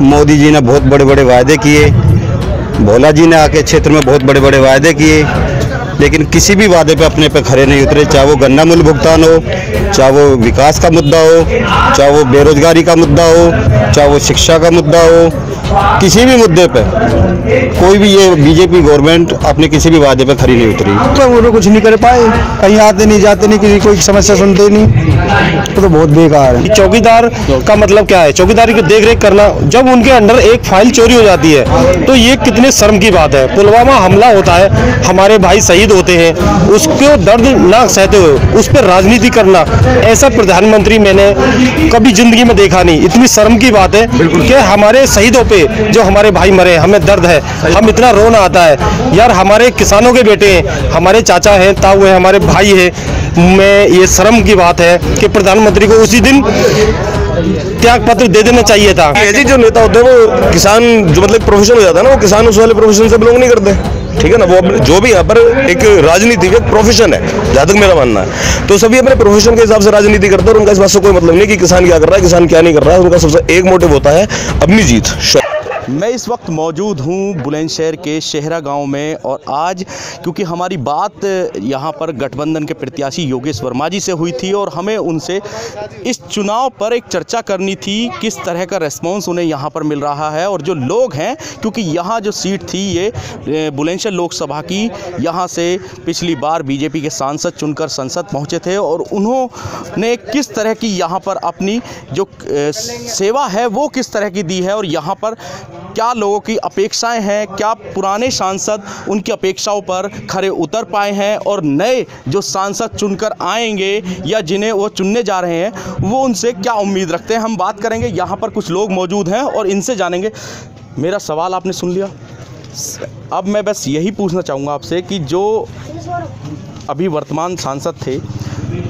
मोदी जी ने बहुत बड़े बड़े वायदे किए। भोला जी ने आके क्षेत्र में बहुत बड़े बड़े वायदे किए। लेकिन किसी भी वादे पे अपने पे खड़े नहीं उतरे, चाहे वो गन्ना मूल्य भुगतान हो, चाहे वो विकास का मुद्दा हो, चाहे वो बेरोजगारी का मुद्दा हो, चाहे वो शिक्षा का मुद्दा हो किसी भी मुद्दे पे कोई भी ये बीजेपी गवर्नमेंट अपने किसी भी वादे पे खड़ी नहीं उतरी। तो वो लोग कुछ नहीं कर पाए। कहीं आते नहीं जाते नहीं किसी कोई समस्या सुनते नहीं। वो तो बहुत बेकार है। चौकीदार का मतलब क्या है? चौकीदारी की देख रेख करना जब उनके अंडर एक फ़ाइल चोरी हो जाती है तो ये कितने शर्म की बात है। पुलवामा हमला होता है हमारे भाई शहीद होते हैं उसको दर्द ना सहते हुए उस पर राजनीति करना ऐसा प्रधानमंत्री मैंने कभी ज़िंदगी में देखा नहीं। इतनी शर्म की बात है कि हमारे शहीदों पे जो हमारे भाई मरे हमें दर्द है हम इतना रोना आता है। यार हमारे किसानों के बेटे हैं हमारे चाचा हैं ताऊ हैं हमारे भाई हैं। मैं ये शर्म की बात है कि प्रधानमंत्री को उसी दिन त्याग पत्र दे देना चाहिए था। ऐसे जो नेता होते हैं वो किसान जो मतलब प्रोफेशन हो जाता है ना वो किसान उस वाले प्रोफेशन से बिलोंग नहीं करते। ठीक है ना? वो अपने- जो भी यहाँ पर एक राजनीति एक प्रोफेशन है जहाँ तक मेरा मानना है। तो सभी अपने प्रोफेशन के हिसाब से राजनीति करते हैं और उनका इस बात से कोई मतलब नहीं कि किसान क्या कर रहा है किसान क्या नहीं कर रहा है। उनका सबसे एक मोटिव होता है अपनी जीत। मैं इस वक्त मौजूद हूँ बुलंदशहर के शहरा गाँव में और आज क्योंकि हमारी बात यहाँ पर गठबंधन के प्रत्याशी योगेश वर्मा जी से हुई थी और हमें उनसे इस चुनाव पर एक चर्चा करनी थी, किस तरह का रेस्पॉन्स उन्हें यहाँ पर मिल रहा है और जो लोग हैं, क्योंकि यहाँ जो सीट थी ये बुलंदशहर लोकसभा की, यहाँ से पिछली बार बीजेपी के सांसद चुनकर संसद पहुँचे थे और उन्होंने किस तरह की यहाँ पर अपनी जो सेवा है वो किस तरह की दी है और यहाँ पर क्या लोगों की अपेक्षाएँ हैं? क्या पुराने सांसद उनकी अपेक्षाओं पर खरे उतर पाए हैं? और नए जो सांसद चुनकर आएँगे या जिन्हें वो चुनने जा रहे हैं, वो उनसे क्या उम्मीद रखते हैं? हम बात करेंगे। यहाँ पर कुछ लोग मौजूद हैं और इनसे जानेंगे। मेरा सवाल आपने सुन लिया। अब मैं बस यही पूछना चाहूँगा आपसे कि जो अभी वर्तमान सांसद थे,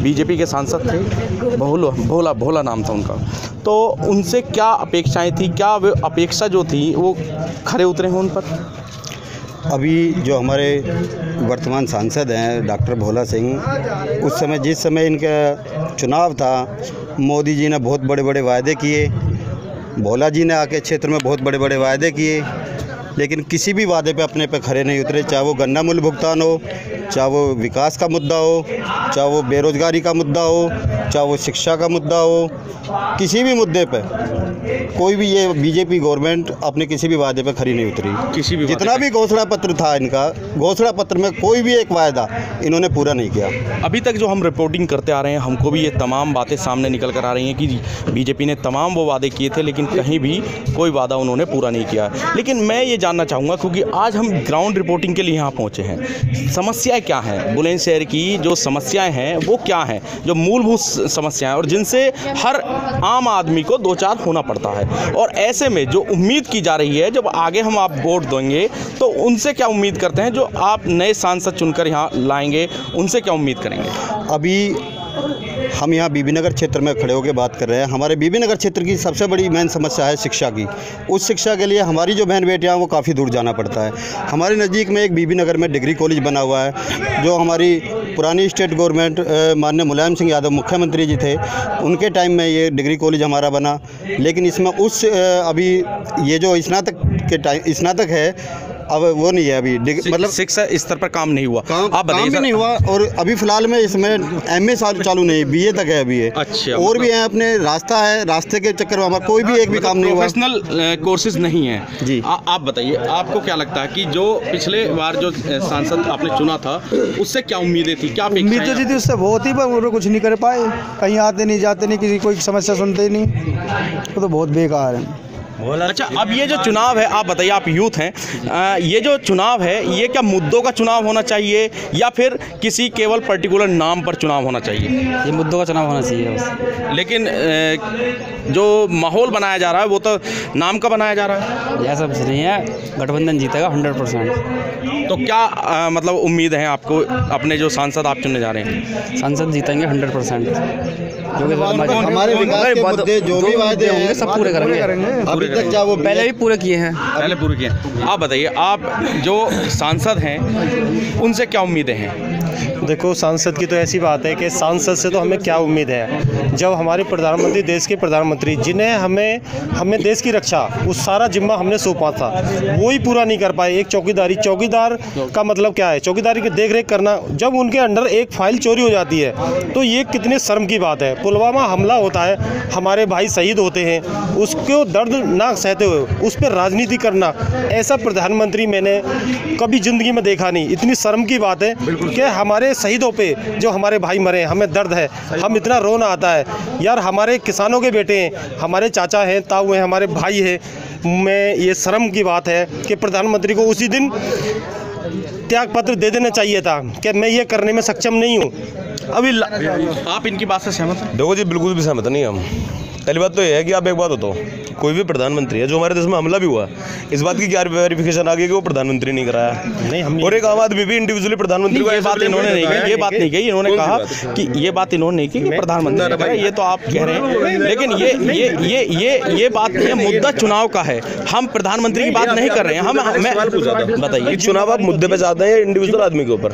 बीजेपी के सांसद थे भोला भोला भोला नाम था उनका। तो उनसे क्या अपेक्षाएँ थी? क्या अपेक्षा जो थी, वो खरे उतरे हैं उन पर? अभी जो हमारे वर्तमान सांसद हैं, डॉक्टर भोला सिंह, उस समय, जिस समय इनका चुनाव था, मोदी जी ने बहुत बड़े बड़े वायदे किए। भोला जी ने आके क्षेत्र में बहुत बड़े बड़े वायदे किए। लेकिन किसी भी वादे पे अपने पे खड़े नहीं उतरे, चाहे वो गन्ना मूल्य भुगतान हो, चाहे वो विकास का मुद्दा हो, चाहे वो बेरोजगारी का मुद्दा हो चाहे वो शिक्षा का मुद्दा हो किसी भी मुद्दे पे। कोई भी ये बीजेपी गवर्नमेंट अपने किसी भी वादे पे खड़ी नहीं उतरी। किसी भी जितना भी घोषणा पत्र था इनका घोषणा पत्र में कोई भी एक वायदा इन्होंने पूरा नहीं किया। अभी तक जो हम रिपोर्टिंग करते आ रहे हैं हमको भी ये तमाम बातें सामने निकल कर आ रही हैं कि बीजेपी ने तमाम वो वादे किए थे लेकिन कहीं भी कोई वादा उन्होंने पूरा नहीं किया। लेकिन मैं ये जानना चाहूँगा क्योंकि आज हम ग्राउंड रिपोर्टिंग के लिए यहाँ पहुँचे हैं। समस्याएँ क्या हैं? बुलंदशहर की जो समस्याएँ हैं वो क्या हैं? जो मूलभूत समस्याएँ और जिनसे हर आम आदमी को दो चार होना पड़ता है। और ऐसे में जो उम्मीद की जा रही है, जब आगे हम आप वोट देंगे तो उनसे क्या उम्मीद करते हैं? जो आप नए सांसद चुनकर यहाँ लाएँगे, उनसे क्या उम्मीद करेंगे? अभी हम यहाँ बीबी नगर क्षेत्र में खड़े होकर बात कर रहे हैं। हमारे बीबी नगर क्षेत्र की सबसे बड़ी मेन समस्या है शिक्षा की। उस शिक्षा के लिए हमारी जो बहन बेटियाँ वो काफ़ी दूर जाना पड़ता है। हमारे नज़दीक में एक बीबी नगर में डिग्री कॉलेज बना हुआ है, जो हमारी पुरानी स्टेट गवर्नमेंट माननीय मुलायम सिंह यादव मुख्यमंत्री जी थे। उनके टाइम में ये डिग्री कॉलेज हमारा बना। लेकिन इसमें उस अभी ये जो स्नातक के टाइम स्नातक है अब वो नहीं है अभी। मतलब मतलब शिक्षा स्तर पर काम नहीं हुआ। काम आप काम बताइए भी नहीं हुआ और अभी फ़िलहाल में इसमें एम ए चालू नहीं बीए तक है अभी ये। अच्छा, और भी मतलब- है अपने रास्ता है रास्ते के चक्कर में हमारा कोई भी एक भी काम नहीं हुआ। प्रोफेशनल कोर्सेज नहीं है। जी। आप बताइए आपको क्या लगता है कि जो पिछले बार जो सांसद आपने चुना था उससे क्या उम्मीदें थी? क्या उम्मीद अपेक्षाएँ तो थी उससे बहुत ही पर कुछ नहीं कर पाए। कहीं आते नहीं जाते नहीं किसी कोई समस्या सुनते नहीं। वो तो बहुत बेकार है। अच्छा अब ये जो चुनाव है आप बताइए आप यूथ हैं ये जो चुनाव है ये क्या मुद्दों का चुनाव होना चाहिए या फिर किसी केवल पर्टिकुलर नाम पर चुनाव होना चाहिए? ये मुद्दों का चुनाव होना चाहिए लेकिन जो माहौल बनाया जा रहा है वो तो नाम का बनाया जा रहा है? ऐसा कुछ नहीं है। गठबंधन जीतेगा हंड्रेड परसेंट। तो क्या अ, मतलब उम्मीद है आपको अपने जो सांसद आप चुनने जा रहे हैं? सांसद जीतेंगे हंड्रेड परसेंट। जो हमारे विकास के मुद्दे जो भी वायदे होंगे सब पूरे करेंगे। तक चाहे वो पहले भी पूरे किए हैं। पहले पूरे किए आप बताइए आप जो सांसद हैं उनसे क्या उम्मीदें हैं? देखो सांसद की तो ऐसी बात है कि सांसद से तो हमें क्या उम्मीद है? जब हमारे प्रधानमंत्री देश के प्रधानमंत्री जिन्हें हमें हमें देश की रक्षा उस सारा जिम्मा हमने सौंपा था वो ही पूरा नहीं कर पाए। एक चौकीदारी चौकीदार का मतलब क्या है? चौकीदारी की देख रेख करना जब उनके अंडर एक फ़ाइल चोरी हो जाती है तो ये कितने शर्म की बात है। पुलवामा हमला होता है हमारे भाई शहीद होते हैं उसको दर्दनाक सहते हुए उस पर राजनीति करना ऐसा प्रधानमंत्री मैंने कभी ज़िंदगी में देखा नहीं। इतनी शर्म की बात है कि हमारे शहीदों पे जो हमारे भाई मरे हैं, हमें दर्द है हम इतना रोना आता है। यार हमारे किसानों के बेटे हैं हमारे चाचा हैं ताऊ हैं हमारे भाई हैं। मैं ये शर्म की बात है कि प्रधानमंत्री को उसी दिन त्याग पत्र दे देना चाहिए था कि मैं ये करने में सक्षम नहीं हूँ। अभी ल- आप इनकी बात से सहमत हैं? देखो जी बिल्कुल भी सहमत नहीं हम। पहली बात तो ये है कि आप एक बात बताओ कोई भी प्रधानमंत्री है जो हमारे देश में हमला भी हुआ इस बात की क्या वेरिफिकेशन आ गई कि वो प्रधानमंत्री नहीं कराया? नहीं हम और एक आम आदमी भी इंडिविजुअली प्रधानमंत्री को ये बात इन्होंने नहीं है कही ये बात नहीं कही इन्होंने कहा कि ये बात इन्होंने नहीं की प्रधानमंत्री ये तो आप कह रहे हैं। लेकिन ये ये ये ये ये बात ये मुद्दा चुनाव का है। हम प्रधानमंत्री की बात नहीं कर रहे हैं। हम मैं कि बताइए चुनाव आप मुद्दे पे चाहते हैं इंडिविजुअल आदमी के ऊपर?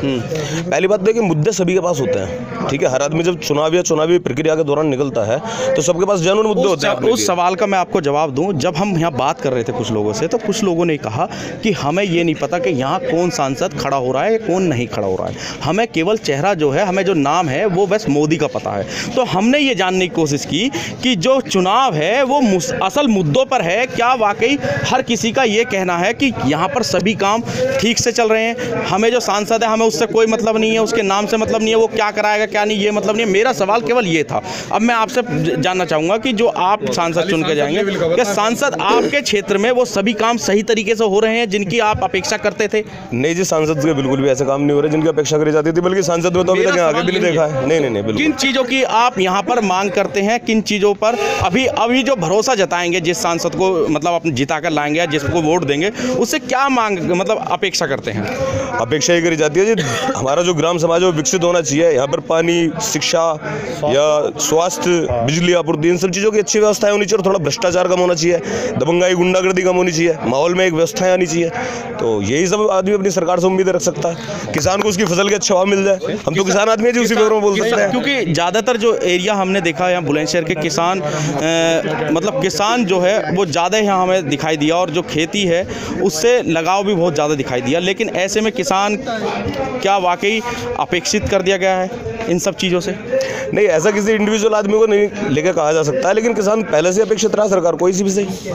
पहली बात तो कि मुद्दे सभी के पास होते हैं। ठीक है हर आदमी जब चुनाव या चुनावी प्रक्रिया के दौरान निकलता है तो सबके पास जनून मुद्दे होते हैं उस सवाल का मैं आपको जवाब दूँ जब हम यहाँ बात कर रहे थे कुछ लोगों से तो कुछ लोगों ने कहा कि हमें ये नहीं पता कि यहाँ कौन सांसद खड़ा हो रहा है या कौन नहीं खड़ा हो रहा है। हमें केवल चेहरा जो है हमें जो नाम है वो बस मोदी का पता है। तो हमने ये जानने की कोशिश की कि जो चुनाव है वो असल मुद्दों पर है। क्या वाकई हर किसी का ये कहना है कि यहाँ पर सभी काम ठीक से चल रहे हैं? हमें जो सांसद है हमें उससे कोई मतलब नहीं है उसके नाम से मतलब नहीं है वो क्या कराएगा क्या नहीं ये मतलब नहीं मेरा सवाल केवल ये था। अब मैं आपसे जानना चाहूँगा कि जो आप सांसद चुन के जाएँगे कि सांसद आपके क्षेत्र में वो सभी काम सही तरीके से हो रहे हैं जिनकी आप अपेक्षा करते थे? नहीं जी सांसद के बिल्कुल भी ऐसे काम नहीं हो रहे जिनकी अपेक्षा करी जाती थी बल्कि सांसद में तो अभी तक आगे भी नहीं देखा है नहीं नहीं नहीं बिल्कुल। किन चीज़ों की आप यहाँ पर मांग करते हैं किन चीज़ों पर? अभी अभी जो भरोसा जताएँगे जिस सांसद को मतलब अपने जिता कर लाएँगे या जिसको वोट देंगे उससे क्या मांग मतलब अपेक्षा करते हैं? अपेक्षा ही करी जाती है जी। हमारा जो ग्राम समाज है वो विकसित होना चाहिए। यहाँ पर पानी शिक्षा या स्वास्थ्य बिजली आपूर्ति इन सब चीज़ों की अच्छी व्यवस्थाएँ होनी चाहिए और थोड़ा भ्रष्टाचार कम होना चाहिए। दबंगाई गुंडागर्दी कम होनी चाहिए। माहौल में एक व्यवस्थाएँ आनी चाहिए। तो यही सब आदमी अपनी सरकार से उम्मीद रख सकता है। किसान को उसकी फ़सल के अच्छा भाव मिल जाए। हम तो किसान आदमी है जी उसी में बोल सकते हैं। क्योंकि ज़्यादातर जो एरिया हमने देखा यहाँ बुलंदशहर के किसान मतलब किसान जो है वो ज़्यादा यहाँ हमें दिखाई दिया और जो खेती है उससे लगाव भी बहुत ज़्यादा दिखाई दिया। लेकिन ऐसे में किसान क्या वाकई अपेक्षित कर दिया गया है? इन सब चीज़ों से? नहीं ऐसा किसी इंडिविजुअल आदमी को नहीं लेकर कहा जा सकता है लेकिन किसान पहले से अपेक्षित रहा सरकार कोई सी भी सही।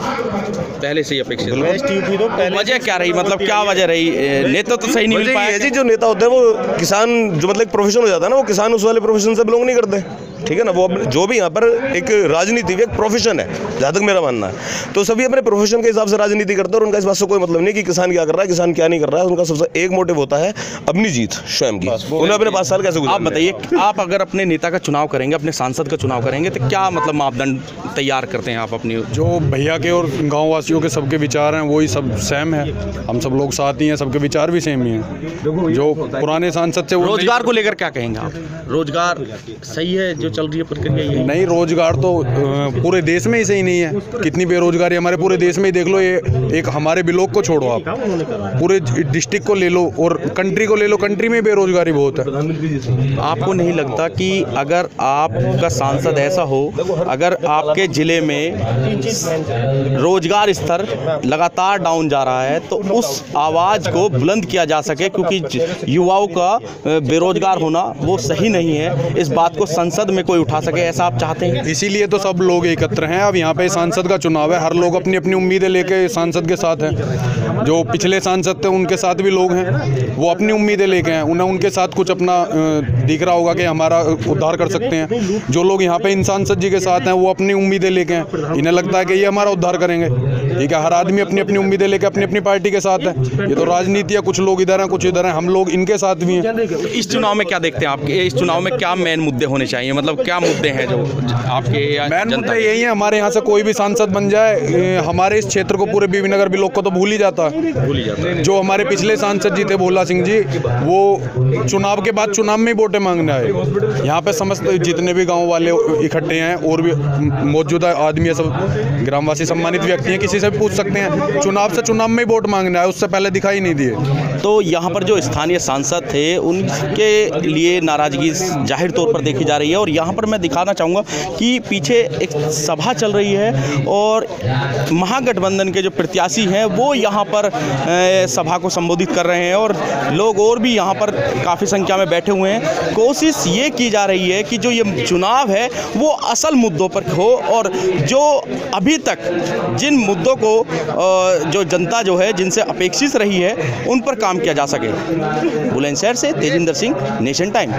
पहले से ही अपेक्षित तो वजह क्या रही? मतलब क्या वजह रही? नेता तो सही नहीं मिल पाया जी जो नेता होते हैं वो किसान जो मतलब प्रोफेशन हो जाता है ना वो किसान उस वाले प्रोफेशन से बिलोंग नहीं करते। ठीक है ना वो अपने- जो भी यहाँ पर एक राजनीति भी एक प्रोफेशन है जहाँ तक मेरा मानना है। तो सभी अपने प्रोफेशन के हिसाब से राजनीति करते हैं और उनका इस बात से कोई मतलब नहीं कि किसान क्या कर रहा है किसान क्या नहीं कर रहा है उनका सबसे एक मोटिव होता है अपनी जीत स्वयं की। उन्हें अपने पाँच साल कैसे आप बताइए आप अगर अपने नेता का चुनाव करेंगे अपने सांसद का चुनाव करेंगे तो क्या मतलब मापदंड तैयार करते हैं आप अपनी? जो भैया के और गाँव वासियों के सबके विचार हैं वही सब सेम है। हम सब लोग साथ ही हैं सबके विचार भी सेम ही हैं। जो पुराने सांसद से रोज़गार को लेकर क्या कहेंगे आप? रोज़गार सही है जो चल रही है प्रक्रिया यही नहीं, रोज़गार तो पूरे देश में ही सही नहीं है। कितनी बेरोजगारी हमारे पूरे देश में ही देख लो, ये एक हमारे ब्लॉक को छोड़ो आप। पूरे डिस्ट्रिक्ट को ले लो और कंट्री को ले लो, कंट्री में बेरोजगारी बहुत है। आपको नहीं लगता कि अगर आपका सांसद ऐसा हो, अगर आपके ज़िले में रोज़गार स्तर लगातार डाउन जा रहा है तो उस आवाज़ को बुलंद किया जा सके, क्योंकि युवाओं का बेरोजगार होना वो सही नहीं है। इस बात को संसद में कोई उठा सके ऐसा आप चाहते हैं? इसीलिए तो सब लोग एकत्र हैं। अब यहाँ पे सांसद का चुनाव है। हर लोग अपनी अपनी उम्मीदें लेके सांसद के साथ हैं। जो पिछले सांसद थे उनके साथ भी लोग हैं। वो अपनी उम्मीदें लेके हैं। उन्हें उनके साथ कुछ अपना दिख रहा होगा कि हमारा उद्धार कर सकते हैं। जो लोग यहाँ पे इन सांसद जी के साथ हैं वो अपनी उम्मीदें लेके हैं। इन्हें लगता है कि ये हमारा उद्धार करेंगे। ठीक है हर आदमी अपनी अपनी उम्मीदें लेके अपनी अपनी पार्टी के साथ है। ये तो राजनीति है। कुछ लोग इधर हैं कुछ इधर हैं। हम लोग इनके साथ भी हैं। इस चुनाव में क्या देखते हैं आपके इस चुनाव में क्या मेन मुद्दे होने चाहिए? मतलब क्या मुद्दे हैं जो आपके या मैन मुद्दा यही है हमारे यहाँ से कोई भी सांसद बन जाए हमारे इस क्षेत्र को पूरे बीबी नगर ब्लॉक को तो भूल ही जाता। है भूल ही जाता। है जो हमारे पिछले सांसद जी थे भोला सिंह जी वो चुनाव के बाद चुनाव में ही वोटें मांगने आए। यहाँ पे समस्त जितने भी गाँव वाले इकट्ठे हैं और भी मौजूदा आदमी सब ग्रामवासी सम्मानित व्यक्ति हैं किसी से भी पूछ सकते हैं। चुनाव से चुनाव में ही वोट मांगने आए उससे पहले दिखाई नहीं दिए। तो यहाँ पर जो स्थानीय सांसद थे उनके लिए नाराज़गी ज़ाहिर तौर पर देखी जा रही है और यहाँ पर मैं दिखाना चाहूँगा कि पीछे एक सभा चल रही है और महागठबंधन के जो प्रत्याशी हैं वो यहाँ पर सभा को संबोधित कर रहे हैं और लोग और भी यहाँ पर काफ़ी संख्या में बैठे हुए हैं। कोशिश ये की जा रही है कि जो ये चुनाव है वो असल मुद्दों पर हो और जो अभी तक जिन मुद्दों को जो जनता जो है जिनसे अपेक्षित रही है उन पर काम किया जा सके। बुलंदशहर से तेजिंदर सिंह, नेशन टाइम।